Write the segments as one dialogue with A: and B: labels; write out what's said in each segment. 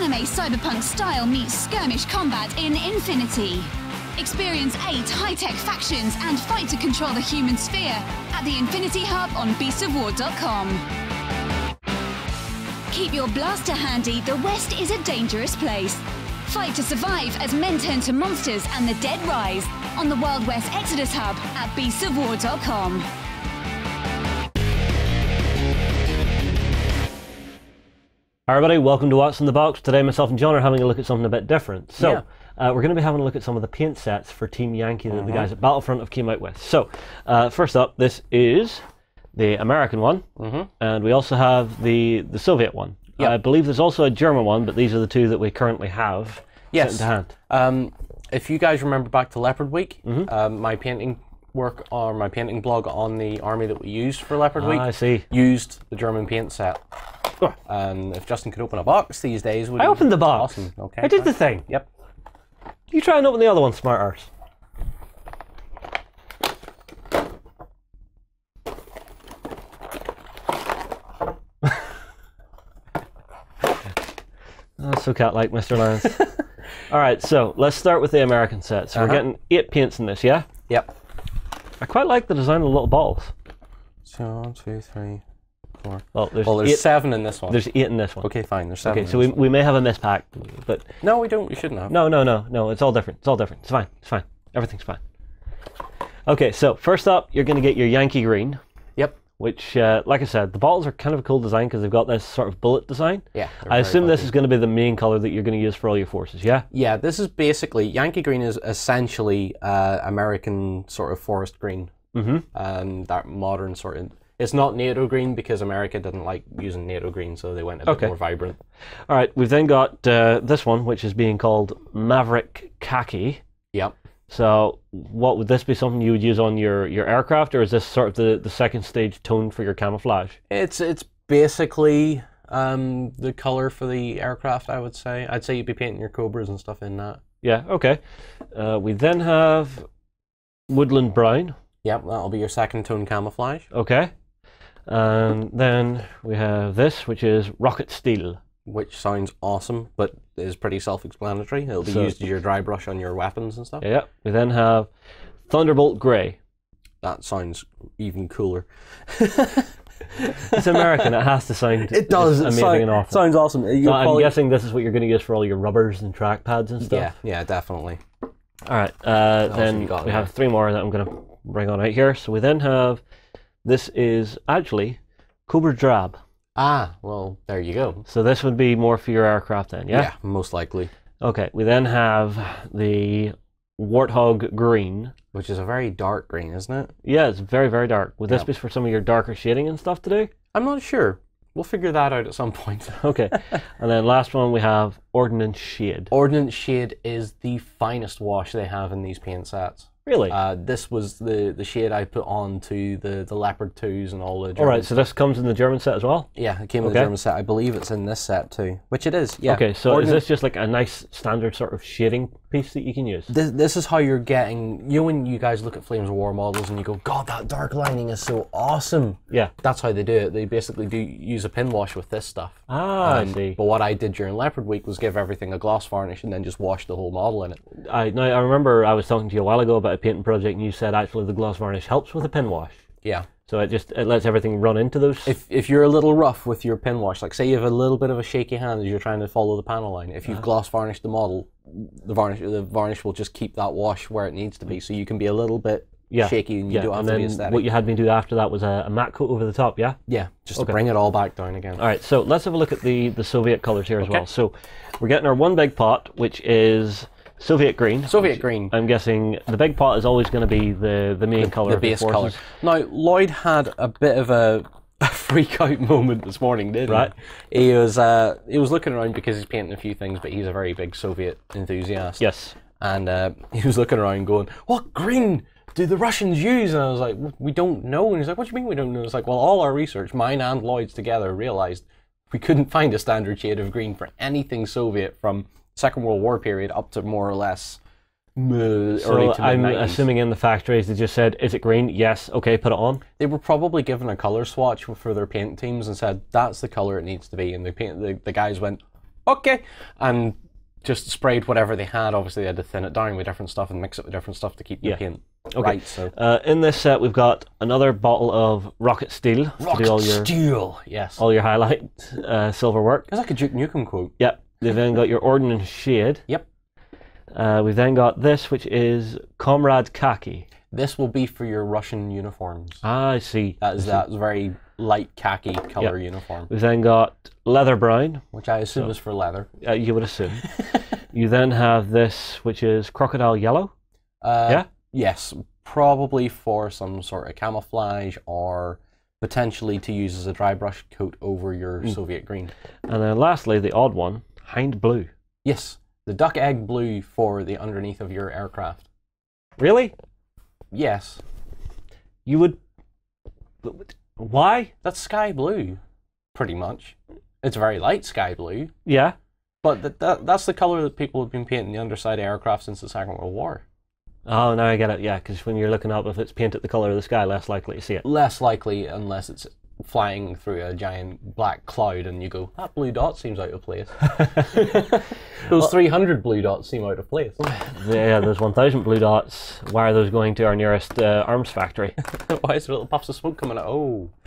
A: anime cyberpunk style meets skirmish combat in Infinity. Experience eight high-tech factions and fight to control the human sphere at the Infinity Hub on beastsofwar.com. Keep your blaster handy, the West is a dangerous place. Fight to survive as men turn to monsters and the dead rise on the Wild West Exodus Hub at beastsofwar.com.
B: Hi everybody, welcome to What's in the Box. Today myself and John are having a look at something a bit different. So,
C: Yeah.
B: uh, we're going to be having a look at some of the paint sets for Team Yankee that the guys at Battlefront have came out with. So, uh, first up, this is the American one, and we also have the, the Soviet one.
C: Yep.
B: I believe there's also a German one, but these are the two that we currently have
C: Yes.
B: sitting to hand.
C: Um, if you guys remember back to Leopard Week,
B: Mm-hmm.
C: um, my painting work or my painting blog on the army that we used for Leopard Week
B: Ah, I see.
C: used the German paint set. And if Justin could open a box these days, would
B: I opened the box.
C: Awesome. Okay.
B: I did the thing.
C: Yep.
B: You try and open the other one, smart arse. oh, so cat-like, Mr. Lance. All right, so let's start with the American set. So we're
C: Uh-huh.
B: getting eight paints in this, yeah?
C: Yep.
B: I quite like the design of the little balls.
C: So one, two, three, four.
B: Well, there's,
C: Well, there's
B: eight.
C: seven in this one.
B: There's eight in this one.
C: okay, fine. There's seven.
B: Okay, so we, we may have a mispack, but
C: no, we don't. We shouldn't have.
B: No, no, no, no. It's all different. It's all different. It's fine. It's fine. Everything's fine. Okay, so first up, you're going to get your Yankee green,
C: Yep.
B: which, uh, like I said, the bottles are kind of a cool design because they've got this sort of bullet design.
C: Yeah.
B: I assume this is going to be the main color that you're going to use for all your forces. Yeah.
C: Yeah, this is basically Yankee green is essentially uh, American sort of forest green.
B: Mm-hmm.
C: Um, that modern sort of. It's not NATO green because America didn't like using NATO green, so they went a bit more vibrant.
B: All right. We've then got uh, this one, which is being called Maverick Khaki.
C: Yep.
B: So, what would this be something you would use on your, your aircraft, or is this sort of the, the second stage tone for your camouflage?
C: It's it's basically um, the color for the aircraft. I would say. I'd say you'd be painting your cobras and stuff in that.
B: Yeah. Okay. Uh, we then have Woodland Brown.
C: Yep, that'll be your second tone camouflage,
B: Okay. And then we have this, which is Rocket Steel.
C: which sounds awesome, but is pretty self-explanatory. It'll be
B: So-
C: used as your dry brush on your weapons and stuff.
B: Yeah. We then have Thunderbolt Grey.
C: That sounds even cooler.
B: It's American. it has to sound
C: It does. It
B: amazing
C: sound-
B: and awesome.
C: Sounds awesome.
B: So I'm guessing this is what you're going to use for all your rubbers and track pads and stuff.
C: Yeah, yeah, definitely.
B: All right. Uh, then
C: have you got
B: we have three more that I'm going to bring on out here. So we then have this is actually Cobra Drab.
C: Ah, well, there you go.
B: So this would be more for your aircraft then, yeah?
C: Yeah, most likely.
B: Okay. We then have the Warthog Green.
C: Which is a very dark green, isn't it?
B: Yeah, it's very, very dark. Would this be for some of your darker shading and stuff today?
C: I'm not sure. We'll figure that out at some point.
B: Okay. and then last one we have Ordnance Shade.
C: Ordnance Shade is the finest wash they have in these paint sets.
B: Really?
C: Uh, this was the, the shade I put on to the, the Leopard 2s and all the
B: All
C: German
B: right, so this comes in the German set as well?
C: Yeah, it came in
B: Okay.
C: the German set. I believe it's in this set too, which it is. Yeah.
B: Okay, so is this just like a nice standard sort of shading piece that you can use?
C: This, this is how you're getting. You know, when you guys look at Flames of War models and you go, God, that dark lining is so awesome.
B: Yeah.
C: That's how they do it. They basically do use a pin wash with this stuff.
B: Ah, I
C: Um,
B: see.
C: But what I did during Leopard Week was give everything a gloss varnish and then just wash the whole model in it.
B: I now I remember I was talking to you a while ago about a painting project, and you said actually the gloss varnish helps with a pin wash.
C: Yeah.
B: So it just it lets everything run into those.
C: If, if you're a little rough with your pin wash, like say you have a little bit of a shaky hand as you're trying to follow the panel line, if you've
B: Uh-huh.
C: gloss varnished the model, the varnish the varnish will just keep that wash where it needs to be, so you can be a little bit
B: yeah,
C: shaky and you
B: yeah.
C: don't have
B: and
C: to
B: then
C: be aesthetic.
B: what you had me do after that was a, a matte coat over the top. Yeah.
C: yeah, just
B: Okay.
C: to bring it all back down again.
B: All right, so let's have a look at the the Soviet colors here as
C: Okay.
B: well. So we're getting our one big pot, which is Soviet green.
C: Soviet green.
B: I'm guessing the big pot is always going to be the the main color.
C: the base color. Now Lloyd had a bit of a, a freak out moment this morning, didn't
B: Right.
C: he? He was uh, he was looking around because he's painting a few things, but he's a very big Soviet enthusiast.
B: Yes.
C: And uh, he was looking around, going, "What green do the Russians use?" And I was like, "We don't know." And he's like, "What do you mean we don't know?" It's like, "Well, all our research, mine and Lloyd's together, realized we couldn't find a standard shade of green for anything Soviet from Second World War period up to more or less."
B: So I'm
C: mid-90s.
B: assuming in the factories they just said, "Is it green? Yes. Okay, put it on."
C: they were probably given a color swatch for their paint teams and said that's the color it needs to be and the paint the, the guys went okay, and just sprayed whatever they had. Obviously, they had to thin it down with different stuff and mix it with different stuff to keep the
B: Yeah.
C: paint
B: Okay.
C: right. So
B: Uh, in this set, we've got another bottle of Rocket Steel to do all your
C: steel, yes.
B: all your highlight uh, silver work.
C: It's like a Duke Nukem quote.
B: Yep. They've then got your Ordnance Shade.
C: Yep.
B: Uh, we've then got this, which is Comrade Khaki.
C: This will be for your Russian uniforms.
B: Ah, I see.
C: That is that very light khaki color uniform,
B: We've then got Leather Brown.
C: which I assume is for leather.
B: Uh, you would assume. you then have this, which is Crocodile Yellow.
C: Uh,
B: Yeah?
C: Yes, probably for some sort of camouflage or potentially to use as a dry brush coat over your Soviet green.
B: And then lastly, the odd one, Hind Blue.
C: Yes, the duck egg blue for the underneath of your aircraft.
B: Really?
C: Yes,
B: You would. Why?
C: that's sky blue, pretty much. It's very light sky blue,
B: Yeah.
C: but that, that, that's the color that people have been painting the underside of aircraft since the Second World War.
B: Oh, now I get it. Yeah, because when you're looking up, if it's painted the color of the sky, less likely to see it.
C: Less likely unless it's flying through a giant black cloud and you go, that blue dot seems out of place. Those 300 blue dots seem out of place.
B: yeah, there's 1,000 blue dots. Why are those going to our nearest uh, arms factory?
C: Why is there little puffs of smoke coming out? Oh.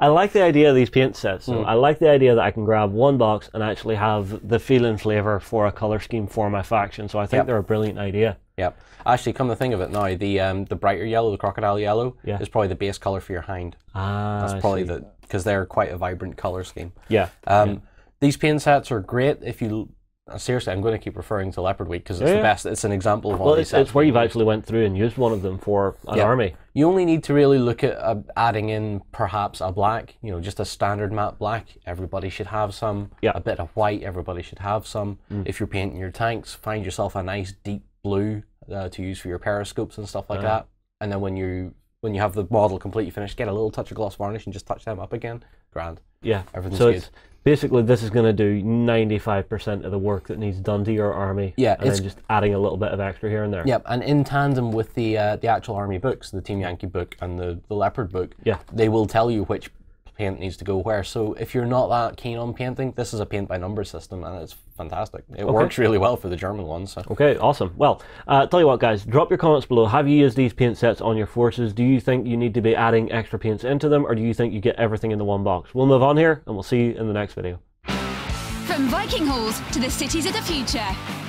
B: I like the idea of these paint sets. So I like the idea that I can grab one box and actually have the feel and flavor for a color scheme for my faction. So I think
C: Yep.
B: they're a brilliant idea.
C: Yep. Actually, come to think of it now, the um, the brighter yellow, the crocodile yellow,
B: Yeah.
C: is probably the base color for your hind.
B: Ah,
C: That's probably the because they're quite a vibrant color scheme.
B: yeah.
C: Um, These paint sets are great if you. uh, Seriously, I'm going to keep referring to Leopard Week because it's
B: Yeah,
C: the
B: yeah.
C: best. It's an example of one
B: Well,
C: of these
B: it's,
C: sets
B: it's where you've actually went through and used one of them for an
C: Yeah.
B: army.
C: You only need to really look at uh, adding in perhaps a black, you know, just a standard matte black. Everybody should have some.
B: Yeah. Mm.
C: A bit of white, everybody should have some. If you're painting your tanks, find yourself a nice deep blue uh, to use for your periscopes and stuff like
B: Uh-huh.
C: that. And then when you when you have the model completely finished, get a little touch of gloss varnish and just touch them up again. Grand.
B: Yeah.
C: Everything's
B: so
C: good.
B: it's basically this is going to do 95% of the work that needs done to your army.
C: Yeah,
B: And then just adding a little bit of extra here and there.
C: Yep, and in tandem with the uh, the actual army books, the Team Yankee book and the, the Leopard book,
B: Yeah.
C: they will tell you which paint needs to go where. So if you're not that keen on painting, this is a paint by number system, and it's fantastic. It works really well for the German ones. So.
B: Okay, awesome. Well, uh, tell you what, guys, drop your comments below. Have you used these paint sets on your forces? Do you think you need to be adding extra paints into them, or do you think you get everything in the one box? We'll move on here, and we'll see you in the next video.
A: From Viking halls to the cities of the future,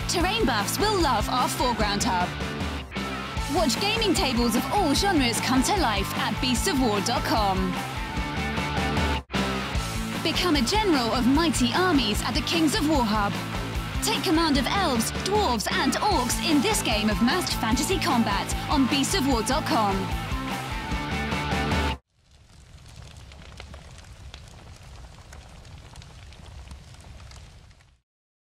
A: terrain buffs will love our 4Ground hub. Watch gaming tables of all genres come to life at beastsofwar.com. Become a general of mighty armies at the Kings of War Hub. Take command of elves, dwarves, and orcs in this game of masked fantasy combat on beastsofwar.com.